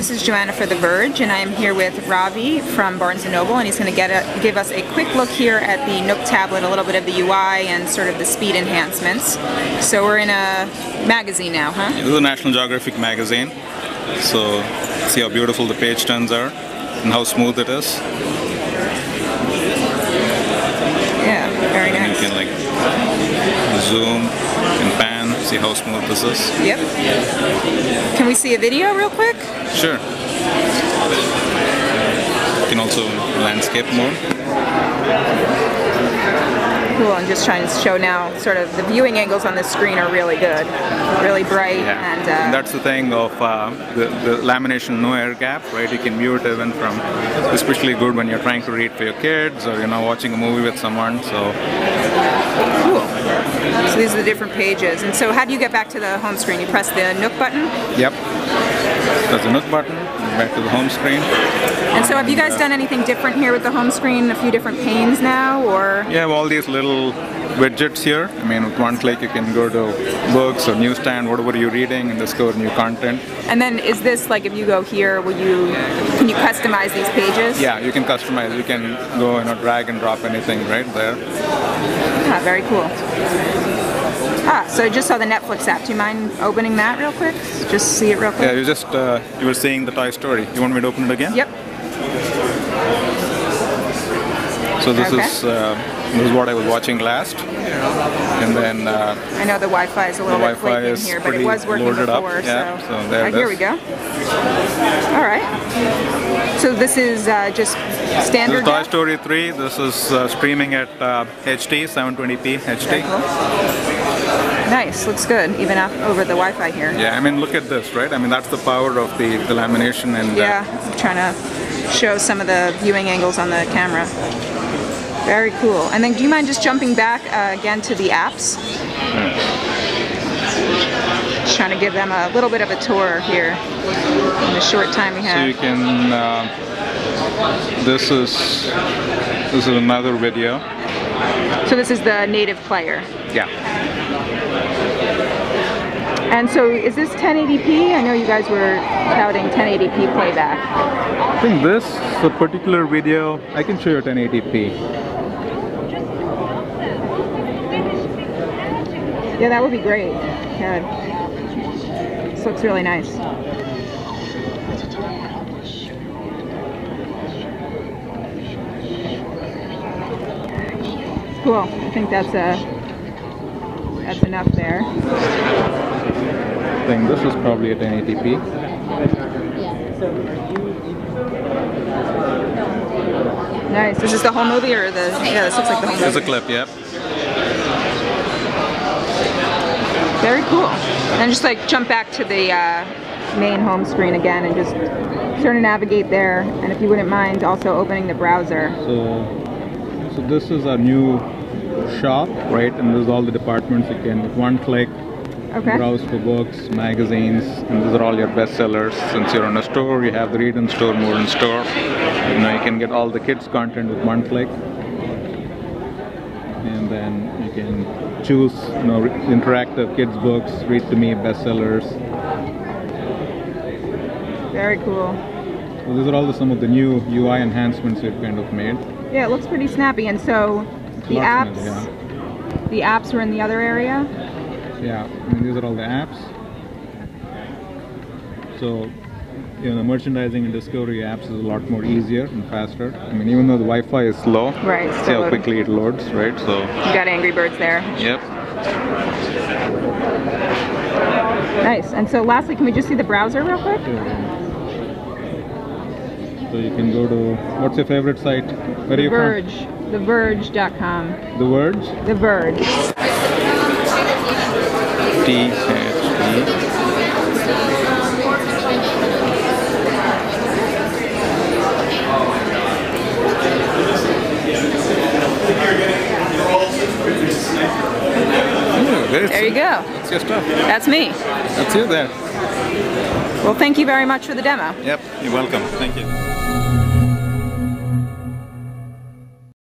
this is Joanna for The Verge, and I am here with Ravi from Barnes & Noble, and he's going to get a, give us a quick look here at the Nook tablet, a little bit of the UI and sort of the speed enhancements. So we're in a magazine now, huh? This is a National Geographic magazine. So see how beautiful the page turns are and how smooth it is. Yeah, very And nice. you can like zoom and pan, see how smooth this is. Yep. Can we see a video real quick? Sure. You can also landscape mode. Cool, I'm just trying to show now sort of the viewing angles on this screen are really good. Really bright and, uh, And that's the thing of uh, the, the lamination no air gap, right? You can view it even from, especially good when you're trying to read for your kids or you're know watching a movie with someone. So cool. These are the different pages. And so how do you get back to the home screen? You press the Nook button? Yep. There's the Nook button, back to the home screen. And so have you guys done anything different here with the home screen? A few different panes now, or? You have all these little widgets here. I mean, with one click you can go to books or newsstand, whatever you're reading, and discover new content. And then is this like if you go here, will you, can you customize these pages? Yeah, you can customize. You can go, you know, drag and drop anything right there. Ah, very cool. Ah, so I just saw the Netflix app. Do you mind opening that real quick? Just see it real quick. Yeah, you just, uh, you were seeing the Toy Story. You want me to open it again? Yep. So this Okay. is uh, this is what I was watching last, and then uh, I know the Wi-Fi is a little bit flaky in here, but it was working loaded up. before, Yeah, so. so there it here we go. All right. So this is uh, just this standard is Toy? Story 3. This is uh, streaming at uh, HD, 720p Very HD. Nice, looks good, even over the Wi-Fi here. Yeah, I mean, look at this, right? I mean, that's the power of the, the lamination and uh, Yeah, I'm trying to show some of the viewing angles on the camera. Very cool. And then do you mind just jumping back uh, again to the apps? Just trying to give them a little bit of a tour here in the short time we have. So you can. Uh, this is this is another video. So this is the native player. Yeah. And so is this 1080p? I know you guys were touting 1080p playback. I think this particular video. I can show you 1080p. Yeah, that would be great. Good. This looks really nice. Cool. I think that's a that's enough there. I think this is probably a 1080p. Nice. Is this the whole movie or the? Yeah, this looks like the whole movie. There's a clip. Yep. Very cool. And just like jump back to the uh, main home screen again and just sort of navigate there. And if you wouldn't mind also opening the browser. So, so this is our new shop, right? And there's all the departments you can, with one click, Okay. browse for books, magazines, and these are all your bestsellers. Since you're on a store, you have the read in store, more in store. You know, you can get all the kids' content with one click. And then you can choose, you know, interactive kids' books, read to me, bestsellers. Very cool. So these are all the, some of the new UI enhancements we've kind of made. Yeah, it looks pretty snappy. And so the apps, yeah. the apps are in the other area. Yeah, I mean, these are all the apps. So, you know, the merchandising and discovery apps is a lot more easier and faster. I mean, even though the Wi-Fi is slow, Right, see how quickly it loads, right? So, You got Angry Birds there. yep. Nice. And so lastly, can we just see the browser real quick? So you can go to what's your favorite site? Where are The you Verge. TheVerge.com. from? The Verge. The Verge. T H. Hmm, Ooh, There you go. That's your stuff. That's me. That's you there. Well, thank you very much for the demo. Yep, you're welcome. Thank you.